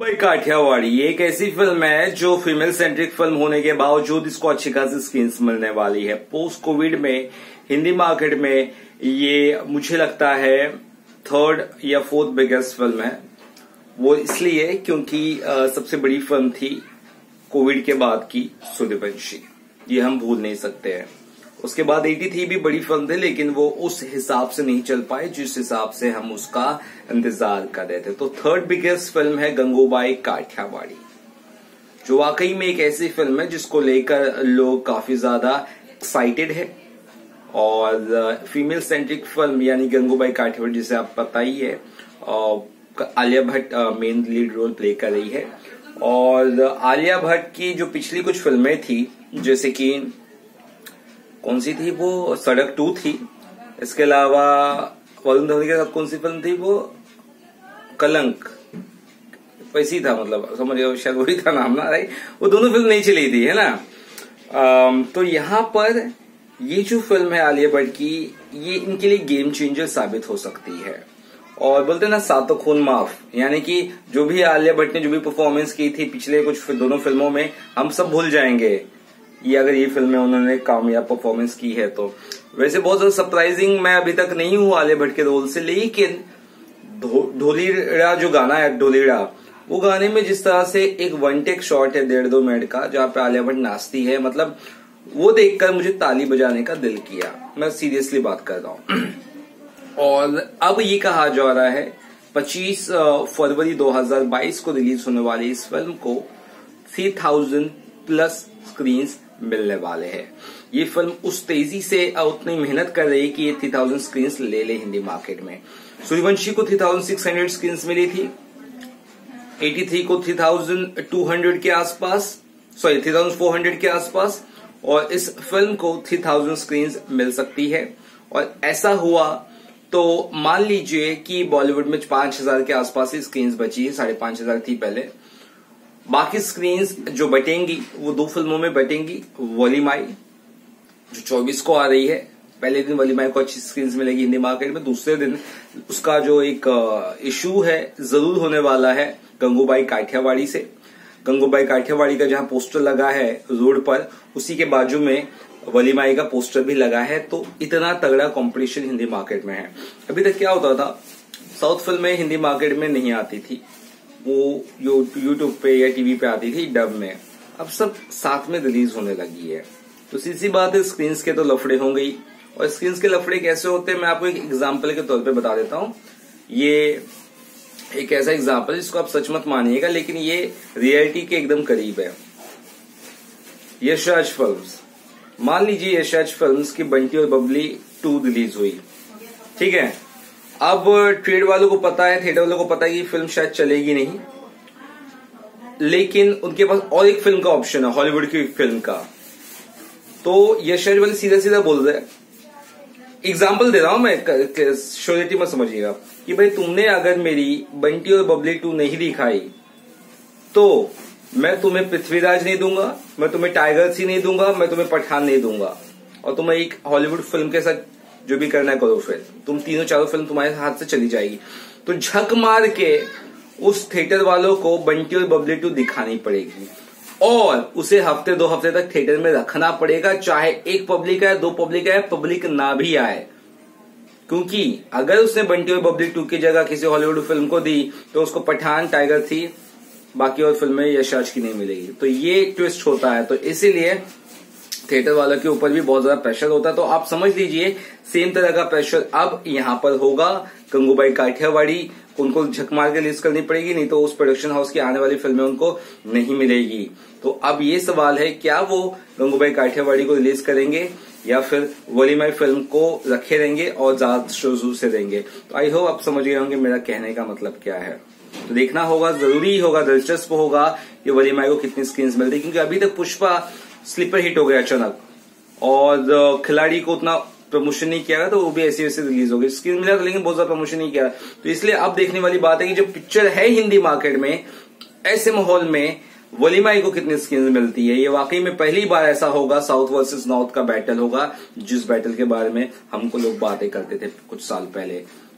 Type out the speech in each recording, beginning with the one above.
भाई काठियावाड़ी, एक ऐसी फ़िल्म है जो फीमेल सेंट्रिक फ़िल्म होने के बावजूद इसको अच्छी खासी स्क्रीन मिलने वाली है। पोस्ट कोविड में, हिंदी मार्केट में ये मुझे लगता है थर्ड या फोर्थ बिगेस्ट फ़िल्म है। वो इसलिए क्योंकि सबसे बड़ी फ़िल्म थी कोविड के बाद की सूर्यवंशी ये हम भूल नहीं सकते हैं। उसके बाद एटी थ्री भी बड़ी फ़िल्म थी, लेकिन वो उस हिसाब से नहीं चल पाई, जिस हिसाब से हम उसका इंतज़ार कर रहे थे। तो थर्ड बिगेस्ट फ़िल्म है गंगूबाई काठियावाड़ी, जो वाकई में एक ऐसी फ़िल्म है जिसको लेकर लोग काफ़ी ज़्यादा एक्साइटेड है। और फीमेल सेंट्रिक फ़िल्म यानी गंगूबाई काठियावाड़ी, जिसे आप पता ही है Alia Bhatt main lead role play कर रही है। और, आलिया भट्ट की जो पिछली कुछ फ़िल्में थी, जैसे कि कौन सी थी वो? सड़क टू थी। इसके अलावा वरुण धवन के साथ कौन सी फ़िल्म थी वो? कलंक। वैसी था मतलब समझ शायद वही था नाम ना राइट? वो दोनों फ़िल्म नहीं चली थी है ना? आ, तो यहाँ पर ये जो फ़िल्म है आलिया भट्ट की ये इनके लिए गेम चेंजर साबित हो सकती है। और बोलते ना सातों खून माफ़। यानी कि जो भी आलिया भट्ट ने जो भी परफॉर्मेंस की थी पिछले कुछ दोनों फ़िल्मों में हम सब भूल जाएँगे। ये अगर ये फ़िल्म में उन्होंने कामयाब परफॉर्मेंस की है तो। वैसे बहुत ज़्यादा सरप्राइजिंग मैं अभी तक नहीं हूँ आलिया भट्ट के रोल से, लेकिन ढोलीड़ा जो गाना है ढोलीड़ा वो गाने में जिस तरह से एक वन टेक शॉट है, डेढ़ दो मिनट का, जहाँ पे आलिया भट्ट नाचती है मतलब वो देखकर मुझे ताली बजाने का दिल किया। मैं सीरियसली बात कर रहा हूँ। और अब ये कहा जा रहा है 25 फरवरी 2022 को रिलीज़ होने वाली इस फ़िल्म को 3000 प्लस स्क्रीन मिलने वाले हैं। ये फ़िल्म उस तेज़ी से उतनी मेहनत कर रही कि ये थ्री थाउज़ेंड स्क्रीन ले ले हिंदी मार्केट में। सूर्यवंशी को three thousand six hundred screen मिली थी। 83 को 3200 के आसपास सॉरी 3400 के आसपास, और इस फ़िल्म को 3000 स्क्रीन मिल सकती है। और ऐसा हुआ तो मान लीजिए कि बॉलीवुड में पाँच हज़ार के आसपास ही स्क्रीन बची है, साढ़े पाँच थी पहले। बाकी स्क्रीन जो बटेंगी, वो दो फ़िल्मों में बटेंगी वलीमाई जो 24 को आ रही है। पहले दिन वलीमाई को अच्छी स्क्रीन मिलेगी हिंदी मार्केट में, दूसरे दिन उसका जो एक इशू है, ज़रूर होने वाला है गंगूबाई काठियावाड़ी से। गंगूबाई काठियावाड़ी का जहाँ पोस्टर लगा है रोड पर, उसी के बाजू में वलीमाई का पोस्टर भी लगा है तो इतना तगड़ा कंपटीशन हिंदी मार्केट में है। अभी तक क्या होता था साउथ फ़िल्में हिंदी मार्केट में नहीं आती थी। वो, जो यूट्यूब पे या टीवी पे आती थी डब में। अब सब साथ में रिलीज़ होने लगी है। तो सीधी बात है स्क्रीन के तो लफड़े हो। गई और स्क्रीन के लफड़े कैसे होते हैं, मैं आपको एक एग्ज़ाम्पल के तौर पे बता देता हूँ। ये एक ऐसा एग्ज़ाम्पल जिसको आप सच मत मानिएगा, लेकिन ये रियलिटी के एकदम करीब है। यशराज फ़िल्म मान लीजिए यशराज फ़िल्म की बंटी और बबली टू रिलीज़ हुई। ठीक है? अब ट्रेड वालों को पता है थिएटर वालों को पता है कि फ़िल्म शायद चलेगी नहीं। लेकिन उनके पास और एक फ़िल्म का ऑप्शन है हॉलीवुड की फ़िल्म का। तो यशराज वाले सीधा सीधा बोल रहे एग्ज़ाम्पल दे रहा हूँ मैं श्योरिटी मत समझिएगा। कि भाई तुमने अगर मेरी बंटी और बबली टू नहीं दिखाई तो मैं तुम्हें पृथ्वीराज नहीं दूँगा, मैं तुम्हें टाइगर सी नहीं दूँगा, मैं तुम्हें पठान नहीं दूँगा। और तुम्हें एक हॉलीवुड फ़िल्म के साथ जो भी करना है करो फिर। तुम तीनों चारों फ़िल्म तुम्हारे हाथ से चली जाएगी। तो झक मार के उस थिएटर वालों को बंटी और बबली टू दिखानी पड़ेगी। और उसे हफ़्ते, दो हफ़्ते तक थिएटर में रखना पड़ेगा, चाहे एक पब्लिक आए, दो पब्लिक आए पब्लिक ना भी आए। क्योंकि अगर उसने बंटी और बबली टू की जगह किसी हॉलीवुड फ़िल्म को दी तो उसको पठान टाइगर थी, बाकी और फ़िल्में यशराज की नहीं मिलेगी। तो ये ट्विस्ट होता है। तो इसीलिए थिएटर वालों के ऊपर भी बहुत ज़्यादा प्रेशर होता है तो आप समझ लीजिए, सेम तरह का प्रेशर अब यहाँ पर होगा। गंगूबाई काठियावाड़ी, उनको झक मार के लिस्ट करनी पड़ेगी, नहीं तो उस प्रोडक्शन हाउस की आने वाली फ़िल्में उनको नहीं मिलेगी। तो अब ये सवाल है, क्या वो गंगूबाई काठियावाड़ी को रिलीज़ करेंगे, या फिर वलीमाई फ़िल्म को रखे रहेंगे और ज़्यादा शोजू से देंगे? तो आई होप आप समझ गए होंगे मेरा कहने का मतलब क्या है। तो देखना होगा, ज़रूरी होगा, दिलचस्प होगा ये वलीमाई को कितनी स्क्रीन मिलती है, क्योंकि अभी तक पुष्पा स्लीपर हिट हो गया अचानक। और खिलाड़ी को उतना प्रमोशन नहीं किया गया तो वो भी ऐसे वैसे रिलीज़ हो गई। स्क्रीन मिला था लेकिन बहुत ज़्यादा प्रमोशन नहीं किया। तो इसलिए अब देखने वाली बात है कि जो पिक्चर है हिंदी मार्केट में ऐसे माहौल में वलीमाई को कितनी स्क्रीन मिलती है? ये वाकई में पहली बार ऐसा होगा साउथ वर्सेस नॉर्थ का बैटल होगा, जिस बैटल के बारे में हमको लोग बातें करते थे कुछ साल पहले,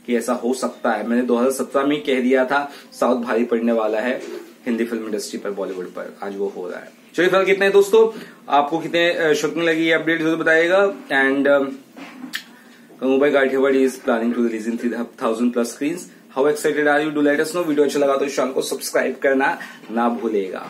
कि ऐसा हो सकता है। मैंने 2017 में कह दिया था साउथ भारी पड़ने वाला है। हिंदी फ़िल्म इंडस्ट्री पर, बॉलीवुड पर। आज वो हो रहा है। चलिए, फ़िलहाल कितने है दोस्तों? आपको कितने शॉकिंग लगी अपडेट, ज़रूर बताएगा and Mumbai Kathiawadi is planning to release in three thousand plus screen how excited are you do let us know video अच्छा लगा तो शाम को सब्सक्राइब करना ना भूलेगा।